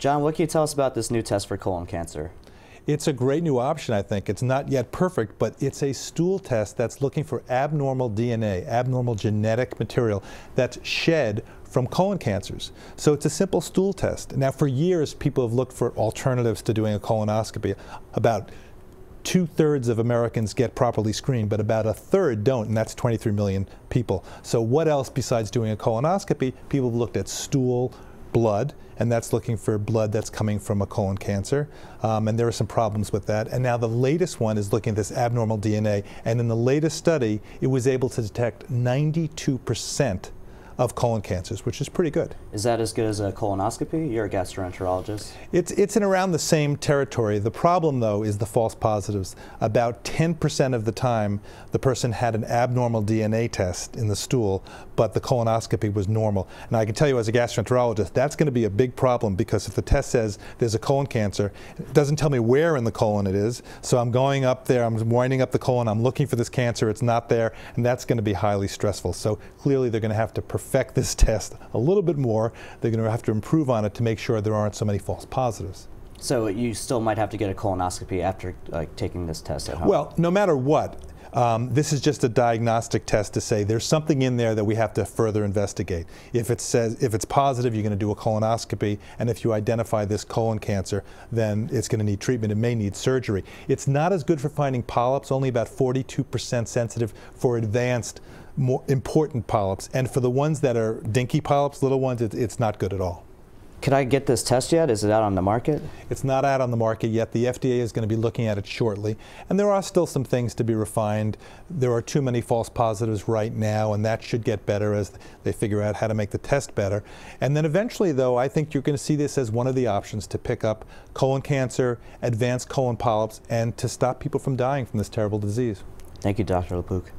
Jon, what can you tell us about this new test for colon cancer? It's a great new option, I think. It's not yet perfect, but it's a stool test that's looking for abnormal DNA, abnormal genetic material that's shed from colon cancers. So it's a simple stool test. Now, for years, people have looked for alternatives to doing a colonoscopy. About two thirds of Americans get properly screened, but about a third don't, and that's 23 million people. So, what else besides doing a colonoscopy? People have looked at stool, blood, and that's looking for blood that's coming from a colon cancer. Um, and there are some problems with that. And now the latest one is looking at this abnormal DNA. And in the latest study, it was able to detect 92 percent of colon cancers, which is pretty good. Is that as good as a colonoscopy? You're a gastroenterologist. It's, it's in around the same territory. The problem, though, is the false positives. About 10% of the time, the person had an abnormal DNA test in the stool, but the colonoscopy was normal. And I can tell you as a gastroenterologist, that's going to be a big problem because if the test says there's a colon cancer, it doesn't tell me where in the colon it is. So I'm going up there, I'm winding up the colon, I'm looking for this cancer, it's not there, and that's going to be highly stressful. So clearly they're going to have to perfect perfect this test a little bit more. They're going to have to improve on it to make sure there aren't so many false positives. So you still might have to get a colonoscopy after like, taking this test at home? Well, no matter what, um, this is just a diagnostic test to say there's something in there that we have to further investigate. If it says if it's positive, you're going to do a colonoscopy, and if you identify this colon cancer, then it's going to need treatment. It may need surgery. It's not as good for finding polyps. Only about 42% sensitive for advanced more important polyps. And for the ones that are dinky polyps, little ones, it, it's not good at all. Could I get this test yet? Is it out on the market? It's not out on the market yet. The FDA is going to be looking at it shortly. And there are still some things to be refined. There are too many false positives right now, and that should get better as they figure out how to make the test better. And then eventually, though, I think you're going to see this as one of the options to pick up colon cancer, advanced colon polyps, and to stop people from dying from this terrible disease. Thank you, Dr. LaPook.